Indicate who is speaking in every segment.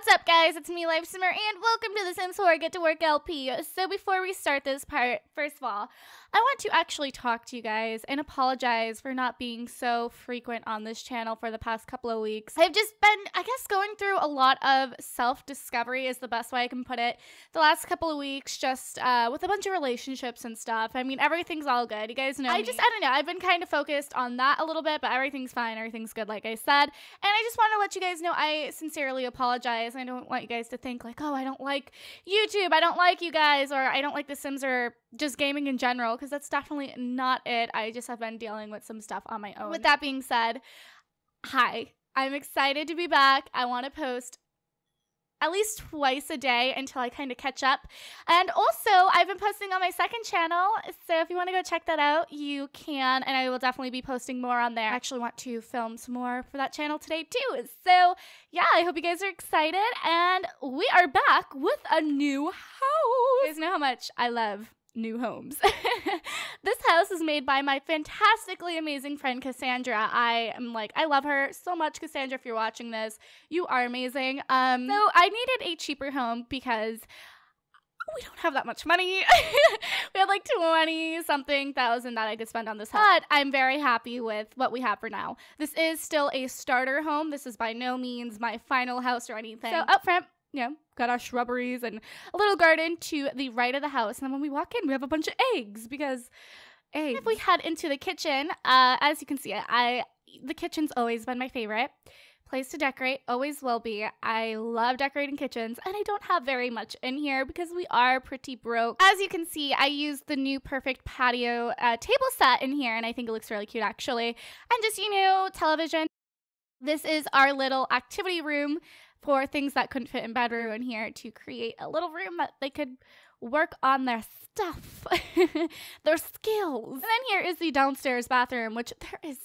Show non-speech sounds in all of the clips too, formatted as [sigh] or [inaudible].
Speaker 1: What's up, guys? It's me, Life Simmer, and welcome to The Sims 4 Get to Work LP. So, before we start this part, first of all, I want to actually talk to you guys and apologize for not being so frequent on this channel for the past couple of weeks. I've just been, I guess, going through a lot of self discovery, is the best way I can put it. The last couple of weeks, just uh, with a bunch of relationships and stuff. I mean, everything's all good. You guys know. I me. just, I don't know. I've been kind of focused on that a little bit, but everything's fine. Everything's good, like I said. And I just want to let you guys know I sincerely apologize. I don't want you guys to think, like, oh, I don't like YouTube. I don't like you guys, or I don't like The Sims, or just gaming in general because that's definitely not it. I just have been dealing with some stuff on my own. With that being said, hi. I'm excited to be back. I want to post at least twice a day until I kind of catch up. And also, I've been posting on my second channel, so if you want to go check that out, you can, and I will definitely be posting more on there. I actually want to film some more for that channel today too. So, yeah, I hope you guys are excited, and we are back with a new house. You guys know how much I love new homes. [laughs] this house is made by my fantastically amazing friend Cassandra. I am like, I love her so much, Cassandra. If you're watching this, you are amazing. Um, so I needed a cheaper home because we don't have that much money. [laughs] we had like 20 something thousand that I could spend on this house. But I'm very happy with what we have for now. This is still a starter home. This is by no means my final house or anything. So up front, you know, got our shrubberies and a little garden to the right of the house. And then when we walk in, we have a bunch of eggs because eggs. If we head into the kitchen, uh, as you can see, I the kitchen's always been my favorite place to decorate, always will be. I love decorating kitchens, and I don't have very much in here because we are pretty broke. As you can see, I used the new Perfect Patio uh, table set in here, and I think it looks really cute actually. And just, you know, television. This is our little activity room for things that couldn't fit in bedroom in here to create a little room that they could work on their stuff, [laughs] their skills. And then here is the downstairs bathroom, which there is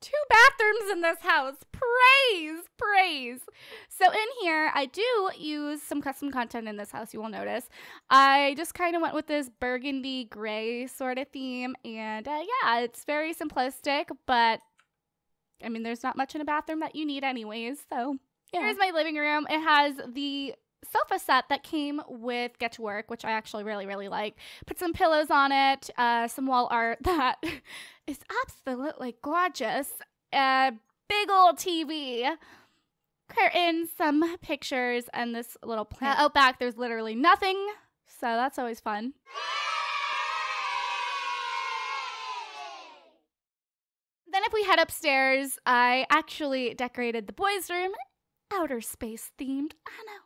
Speaker 1: two bathrooms in this house. Praise, praise. So in here, I do use some custom content in this house, you will notice. I just kind of went with this burgundy gray sort of theme. And uh, yeah, it's very simplistic, but I mean, there's not much in a bathroom that you need anyways. So yeah. Here's my living room. It has the sofa set that came with Get to Work, which I actually really, really like. Put some pillows on it, uh, some wall art [laughs] that is absolutely gorgeous. A big old TV, curtains, some pictures, and this little plant. Out back, there's literally nothing, so that's always fun. Then if we head upstairs, I actually decorated the boys' room outer space themed. I know.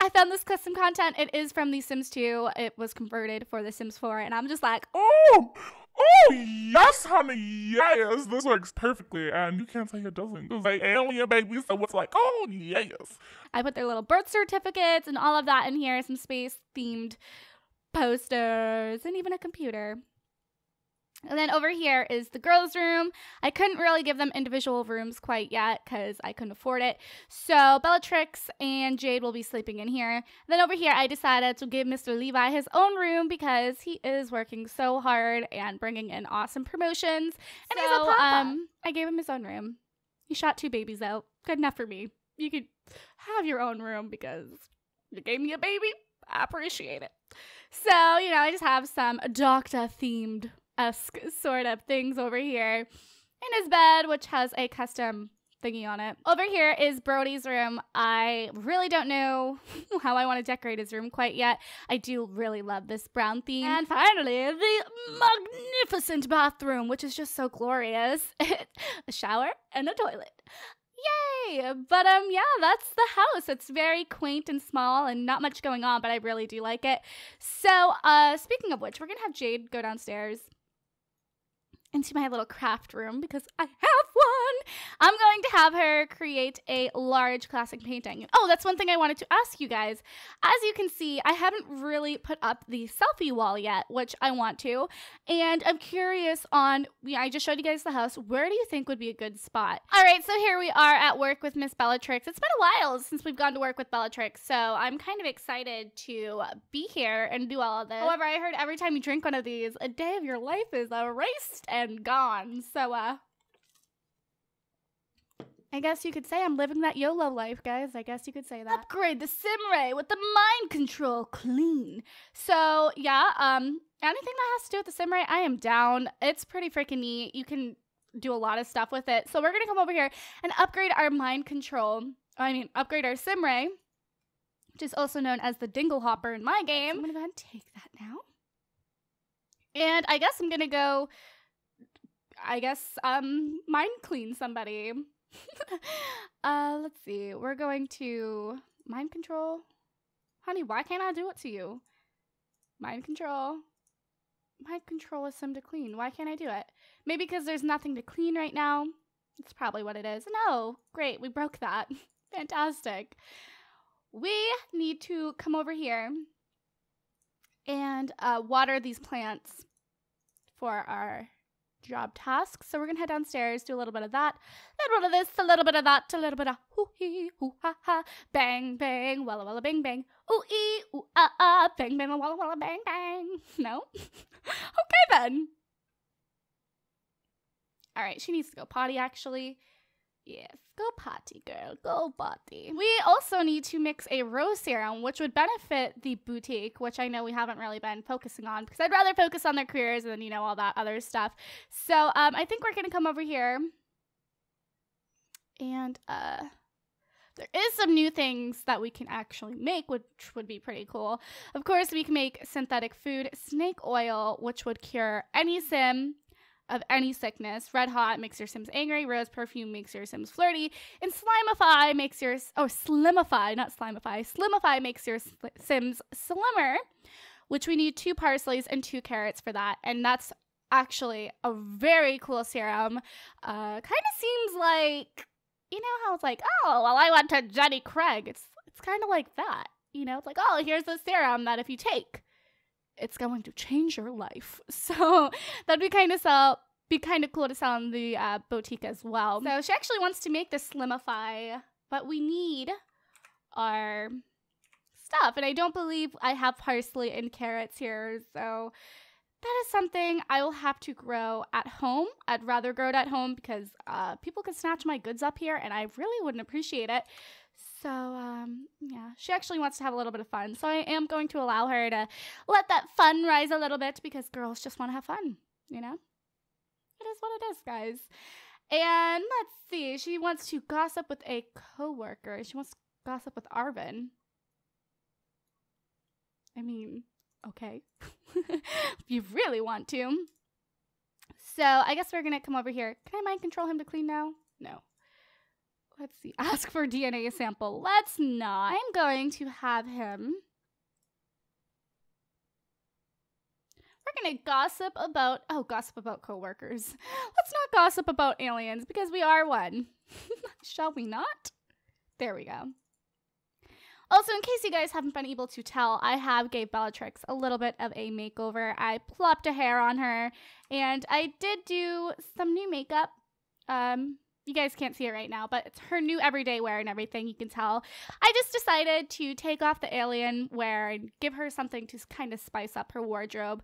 Speaker 1: I found this custom content. It is from The Sims 2. It was converted for The Sims 4, and I'm just like,
Speaker 2: oh, oh yes, honey, yes, this works perfectly. And you can't say it doesn't. It's like alien baby, so it's like, oh yes.
Speaker 1: I put their little birth certificates and all of that in here. Some space themed posters and even a computer. And then over here is the girls' room. I couldn't really give them individual rooms quite yet because I couldn't afford it. So Bellatrix and Jade will be sleeping in here. Then over here, I decided to give Mr. Levi his own room because he is working so hard and bringing in awesome promotions. And so, um, I gave him his own room. He shot two babies out. Good enough for me. You could have your own room because you gave me a baby. I appreciate it. So, you know, I just have some doctor themed esque [laughs] sort of things over here in his bed, which has a custom thingy on it. Over here is Brody's room. I really don't know [laughs] how I want to decorate his room quite yet. I do really love this brown theme. And finally, the magnificent bathroom, which is just so glorious. [laughs] a shower and a toilet. Yay! But um yeah, that's the house. It's very quaint and small and not much going on, but I really do like it. So, uh speaking of which, we're going to have Jade go downstairs into my little craft room because I have one. I'm going to have her create a large classic painting. Oh, that's one thing I wanted to ask you guys. As you can see, I haven't really put up the selfie wall yet, which I want to. And I'm curious on, I just showed you guys the house. Where do you think would be a good spot? All right, so here we are at work with Miss Bellatrix. It's been a while since we've gone to work with Bellatrix, so I'm kind of excited to be here and do all of this. However, I heard every time you drink one of these, a day of your life is erased and gone. So, uh, I guess you could say I'm living that YOLO life, guys. I guess you could say that. Upgrade the Simray with the mind control clean. So yeah, um, anything that has to do with the Simray, I am down. It's pretty freaking neat. You can do a lot of stuff with it. So we're gonna come over here and upgrade our mind control. I mean, upgrade our Simray, which is also known as the Dingle Hopper in my game. I'm gonna go ahead and take that now. And I guess I'm gonna go. I guess um mind clean somebody. [laughs] uh, let's see. We're going to mind control. Honey, why can't I do it to you? Mind control. Mind control is some to clean. Why can't I do it? Maybe because there's nothing to clean right now. That's probably what it is. No, great. We broke that. [laughs] Fantastic. We need to come over here and uh, water these plants for our job tasks. So we're gonna head downstairs, do a little bit of that, a little bit of this, a little bit of that, a little bit of hoo hee hoo ha ha, bang bang, walla walla bang bang, ooh ee ooh ah ah, bang bang walla walla bang bang. No, [laughs] okay then. All right, she needs to go potty actually. Yes, go potty, girl. Go potty. We also need to mix a rose serum, which would benefit the boutique, which I know we haven't really been focusing on because I'd rather focus on their careers and, you know, all that other stuff. So um, I think we're going to come over here and uh, there is some new things that we can actually make, which would be pretty cool. Of course, we can make synthetic food, snake oil, which would cure any sim of any sickness. Red Hot makes your Sims angry. Rose Perfume makes your Sims flirty. And Slimify makes your oh Slimify, not Slimify. Slimify makes your Sims slimmer, which we need two parsleys and two carrots for that. And that's actually a very cool serum. Uh, kind of seems like you know how it's like, oh well, I went to Jenny Craig. It's it's kind of like that. You know, it's like, oh, here's a serum that if you take it's going to change your life. [laughs] So that'd be kind of sell be kind of cool to sell in the uh, boutique as well. So she actually wants to make the Slimify, but we need our stuff. And I don't believe I have parsley and carrots here. So that is something I will have to grow at home. I'd rather grow it at home because uh, people could snatch my goods up here and I really wouldn't appreciate it. So, um, yeah, she actually wants to have a little bit of fun. So I am going to allow her to let that fun rise a little bit because girls just want to have fun, you know? It is what it is, guys. And let's see, she wants to gossip with a coworker. She wants to gossip with Arvin. I mean, okay. if [laughs] you really want to. So I guess we're gonna come over here. Can I mind control him to clean now? No. Let's see. [laughs] Ask for DNA sample. Let's not. I'm going to have him. We're to gossip about. Oh, gossip about coworkers. Let's not gossip about aliens because we are one. [laughs] Shall we not? There we go. Also, in case you guys haven't been able to tell, I have gave Bellatrix a little bit of a makeover. I plopped a hair on her, and I did do some new makeup. Um, you guys can't see it right now, but it's her new everyday wear and everything. You can tell. I just decided to take off the alien wear and give her something to kind of spice up her wardrobe.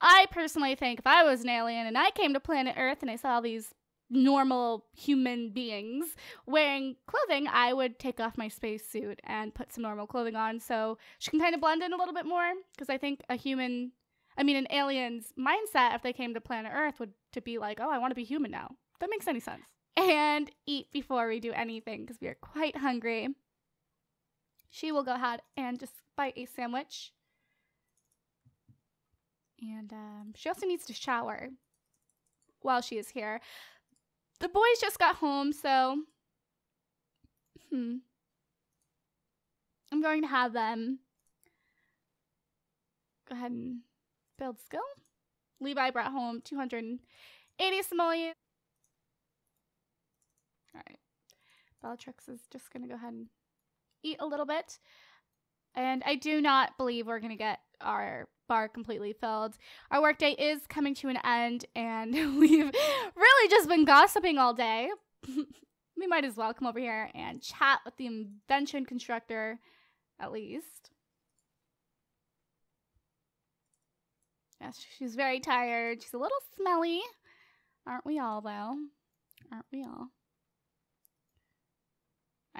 Speaker 1: I personally think if I was an alien and I came to planet Earth and I saw these normal human beings wearing clothing, I would take off my spacesuit and put some normal clothing on so she can kind of blend in a little bit more. Because I think a human, I mean, an alien's mindset if they came to planet Earth would to be like, oh, I want to be human now. That makes any sense and eat before we do anything because we are quite hungry. She will go ahead and just bite a sandwich. And um, she also needs to shower while she is here. The boys just got home, so hmm. I'm going to have them go ahead and build skill. Levi brought home 280 simoleons. All right. Bellatrix is just going to go ahead and eat a little bit. And I do not believe we're going to get our bar completely filled. Our workday is coming to an end, and [laughs] we've really just been gossiping all day. [laughs] we might as well come over here and chat with the invention constructor at least. Yes, she's very tired. She's a little smelly. Aren't we all, though? Aren't we all?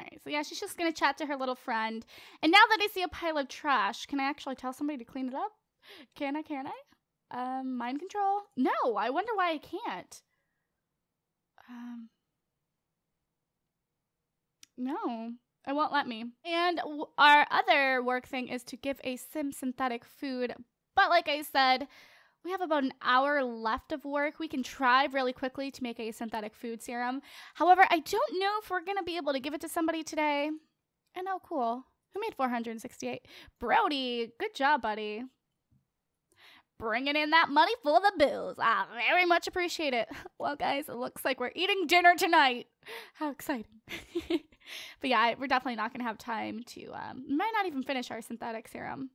Speaker 1: All right, so yeah, she's just gonna chat to her little friend. And now that I see a pile of trash, can I actually tell somebody to clean it up? Can I? Can I? Um, mind control? No, I wonder why I can't. Um, no, it won't let me. And our other work thing is to give a sim synthetic food. But like I said, we have about an hour left of work. We can try really quickly to make a synthetic food serum. However, I don't know if we're going to be able to give it to somebody today. And oh, cool. Who made 468? Brody. Good job, buddy. Bringing in that money for the bills. I very much appreciate it. [laughs] Well, guys, it looks like we're eating dinner tonight. How exciting. [laughs] but yeah, we're definitely not going to have time to, um, might not even finish our synthetic serum.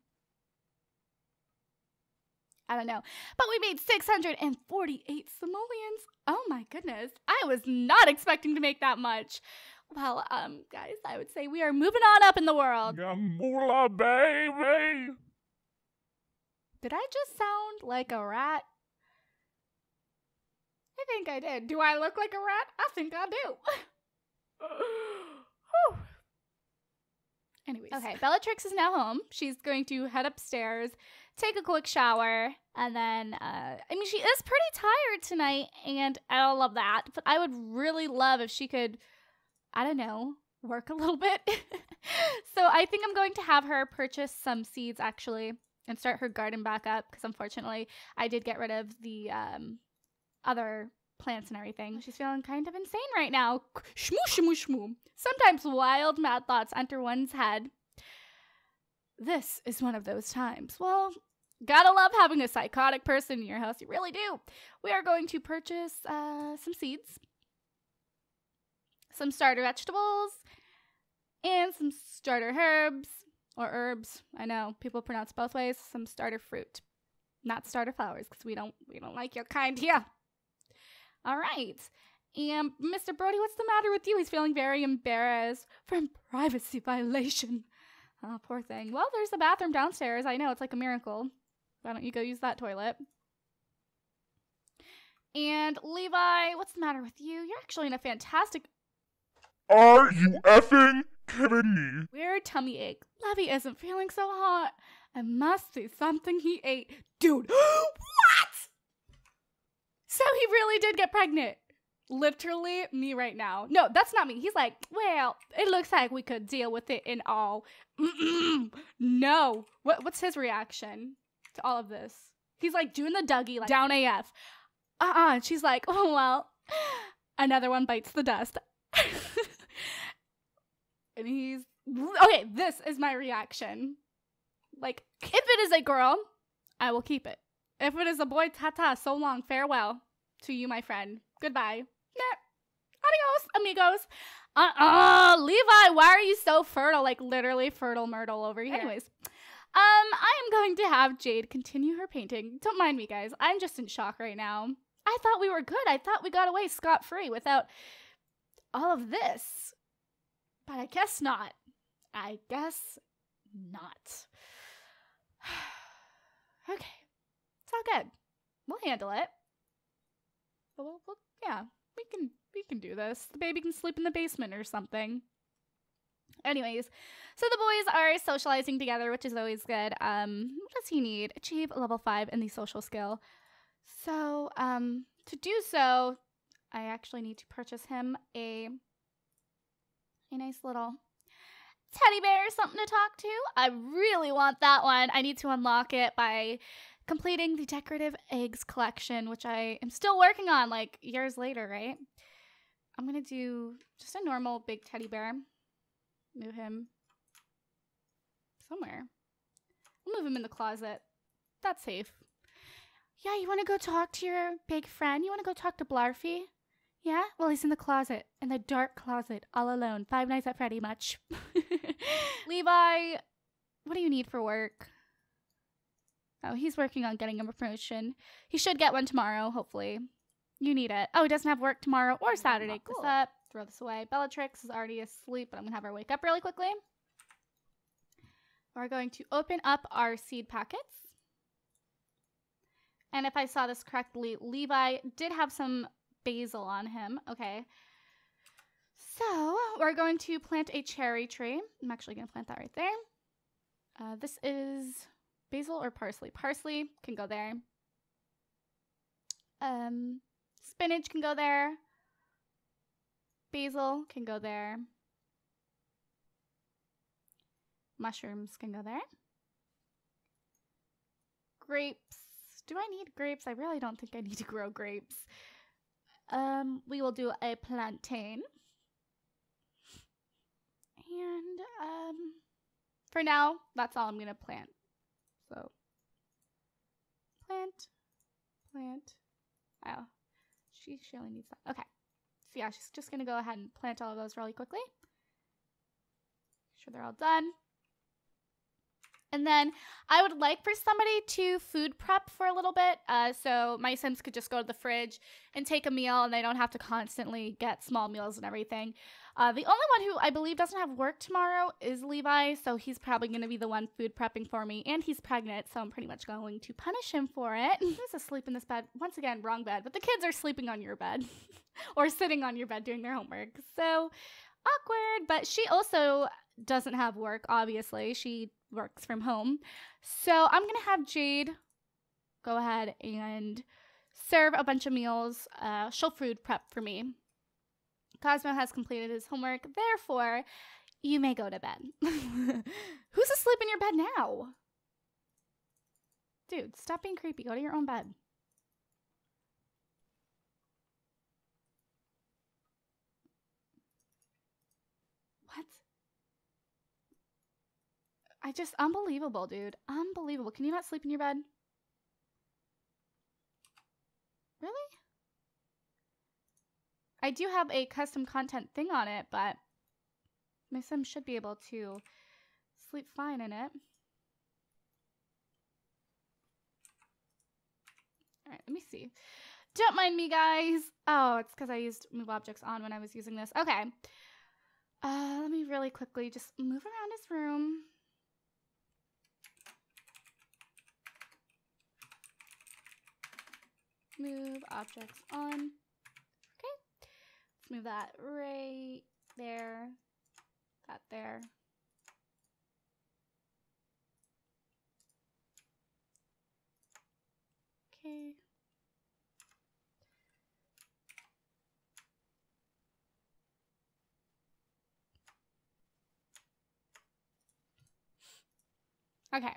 Speaker 1: I don't know. But we made 648 simoleons. Oh my goodness. I was not expecting to make that much. Well, um, guys, I would say we are moving on up in the world.
Speaker 2: Gamula, baby.
Speaker 1: Did I just sound like a rat? I think I did. Do I look like a rat? I think I do. [gasps] Whew. Anyways. Okay, Bellatrix is now home. She's going to head upstairs, take a quick shower, and then, uh, I mean, she is pretty tired tonight, and I love that. But I would really love if she could, I don't know, work a little [laughs] bit. so I think I'm going to have her purchase some seeds actually and start her garden back up because unfortunately I did get rid of the um, other plants and everything. She's feeling kind of insane right now. Shmoo, shmoo, shmoo. Sometimes wild, mad thoughts enter one's head. This is one of those times. Well, gotta love having a psychotic person in your house. You really do. We are going to purchase uh, some seeds, some starter vegetables, and some starter herbs or herbs. I know people pronounce both ways. Some starter fruit, not starter flowers, because we don't we don't like your kind [laughs] here. All right. And Mr. Brody, what's the matter with you? He's feeling very embarrassed from privacy [laughs] violation. Oh, poor thing. Well, there's a bathroom downstairs. I know it's like a miracle. Why don't you go use that toilet? And Levi, what's the matter with you? You're actually in a fantastic.
Speaker 2: Are you effing kidding me?
Speaker 1: Weird tummy ache. Levi isn't feeling so hot. It must be something he ate. Dude, [gasps] what? So he really did get pregnant. Literally me right now. No, that's not me. He's like, well, it looks like we could deal with it in all. Mm-mm. No. What, what's his reaction to all of this? He's like doing the Dougie, like down AF. Uh uh she's like, oh, well, another one bites the dust. [laughs] and he's okay. This is my reaction. Like, if it is a girl, I will keep it. If it is a boy, tata, so long, farewell to you, my friend. Goodbye. Adios, amigos. Uh uh Levi, why are you so fertile? Like literally fertile myrtle over here. Anyways, um, I am going to have Jade continue her painting. Don't mind me, guys. I'm just in shock right now. I thought we were good. I thought we got away scot free without all of this. But I guess not. I guess not. [sighs] okay. It's all good. We'll handle it. Well, well, yeah, we can we can do this. The baby can sleep in the basement or something. Anyways, so the boys are socializing together, which is always good. Um, what does he need? Achieve level five in the social skill. So, um, to do so, I actually need to purchase him a a nice little teddy bear, something to talk to. I really want that one. I need to unlock it by completing the decorative eggs collection, which I am still working on like years later, right? I'm gonna do just a normal big teddy bear. Move him somewhere. We'll move him in the closet. That's safe. Yeah, you wanna go talk to your big friend? You wanna go talk to Blarfy? Yeah? Well, he's in the closet, in the dark closet, all alone. Five Nights at Freddy much. [laughs] Levi, what do you need for work? Oh, he's working on getting a promotion. He should get one tomorrow, hopefully. You need it. Oh, he doesn't have work tomorrow or Saturday. Cool. This up. Throw this away. Bellatrix is already asleep, but I'm going to have her wake up really quickly. We're going to open up our seed packets. And if I saw this correctly, Levi did have some basil on him. Okay. So we're going to plant a cherry tree. I'm actually going to plant that right there. Uh, this is basil or parsley. Parsley can go there. Um, spinach can go there. Basil can go there. Mushrooms can go there. Grapes. Do I need grapes? I really don't think I need to grow grapes. Um, we will do a plantain. And um for now, that's all I'm gonna plant. So plant, plant. Oh, she she only needs that. Okay. So yeah, she's just gonna go ahead and plant all of those really quickly. Make sure they're all done. And then I would like for somebody to food prep for a little bit. Uh, so my Sims could just go to the fridge and take a meal and they don't have to constantly get small meals and everything. Uh, the only one who I believe doesn't have work tomorrow is Levi, so he's probably going to be the one food prepping for me. And he's pregnant, so I'm pretty much going to punish him for it. [laughs] Who's asleep in this bed? Once again, wrong bed, but the kids are sleeping on your bed [laughs] or sitting on your bed doing their homework. So awkward, but she also doesn't have work, obviously. She works from home. So I'm going to have Jade go ahead and serve a bunch of meals. Uh, she'll food prep for me. Cosmo has completed his homework, therefore, you may go to bed. [laughs] Who's asleep in your bed now? Dude, stop being creepy. Go to your own bed. What? I just, unbelievable, dude. Unbelievable. Can you not sleep in your bed? Really? I do have a custom content thing on it, but my sim should be able to sleep fine in it. All right, let me see. Don't mind me, guys. Oh, it's because I used move objects on when I was using this. Okay. Uh, let me really quickly just move around his room. Move objects on. Okay. Let's move that right there. That there. Okay. Okay.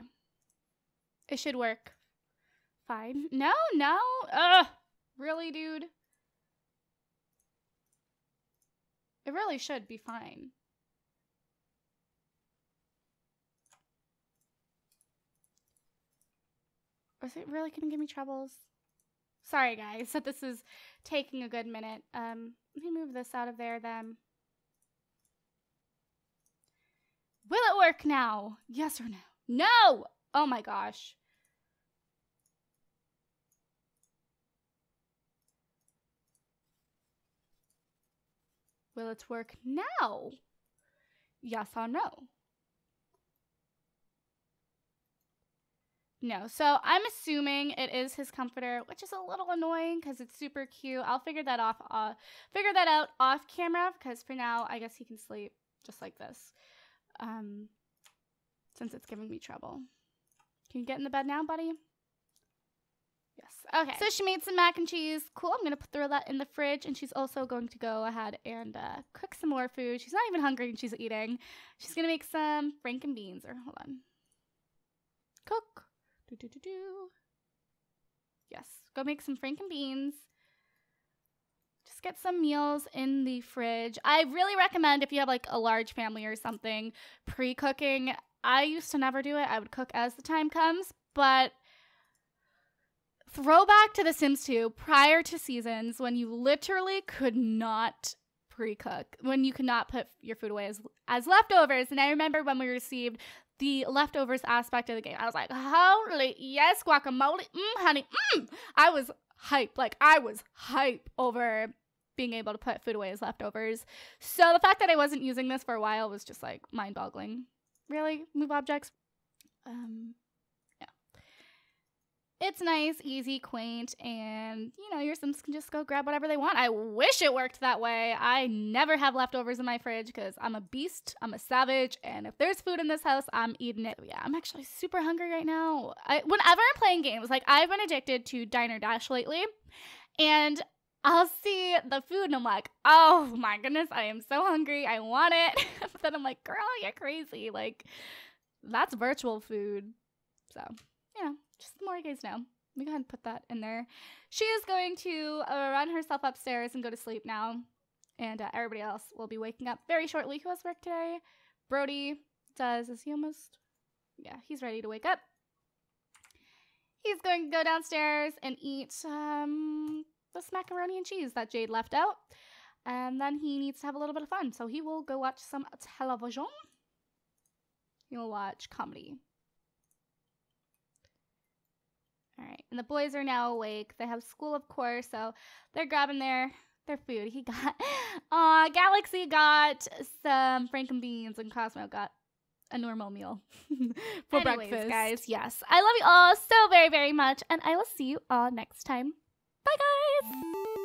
Speaker 1: It should work. Fine. [laughs] No, no. Ugh. Really, dude? It really should be fine. Is it really gonna give me troubles? Sorry, guys, [laughs] that this is taking a good minute. Um, let me move this out of there then. Will it work now? Yes or no? No! Oh my gosh. Will it work now? Yes or no? No. So I'm assuming it is his comforter, which is a little annoying because it's super cute. I'll figure that off. Uh, figure that out off camera because for now, I guess he can sleep just like this. Um, since it's giving me trouble. Can you get in the bed now, buddy? Yes. Okay. So she made some mac and cheese. Cool. I'm to throw that in the fridge. And she's also going to go ahead and uh, cook some more food. She's not even hungry and she's eating. She's to make some franken beans. Or hold on. Cook. Do, do, do, do. Yes. Go make some franken beans. Just get some meals in the fridge. I really recommend if you have like a large family or something, pre cooking. I used to never do it. I would cook as the time comes. But throwback to The Sims 2 prior to seasons when you literally could not pre-cook, when you could not put your food away as as leftovers. And I remember when we received the leftovers aspect of the game, I was like, holy yes, guacamole, mm, honey, mm. I was hype, like I was hype over being able to put food away as leftovers. So the fact that I wasn't using this for a while was just like mind-boggling. Really, move objects. Um, It's nice, easy, quaint, and you know, your Sims can just go grab whatever they want. I wish it worked that way. I never have leftovers in my fridge because I'm a beast, I'm a savage, and if there's food in this house, I'm eating it. Yeah, I'm actually super hungry right now. I, whenever I'm playing games, like I've been addicted to Diner Dash lately, and I'll see the food and I'm like, oh my goodness, I am so hungry. I want it. [laughs] but then I'm like, girl, you're crazy. Like, that's virtual food. So, just the more you guys know. Let me go ahead and put that in there. She is going to uh, run herself upstairs and go to sleep now. And uh, everybody else will be waking up very shortly. Who has work today? Brody does. Is he almost? Yeah, he's ready to wake up. He's going to go downstairs and eat um, this macaroni and cheese that Jade left out. And then he needs to have a little bit of fun. So he will go watch some television. He'll watch comedy. All right, and the boys are now awake. They have school, of course, so they're grabbing their their food. He got, [laughs] uh, Galaxy got some franken beans, and Cosmo got a normal meal [laughs] for Anyways, breakfast. guys, yes, I love you all so very very much, and I will see you all next time. Bye, guys.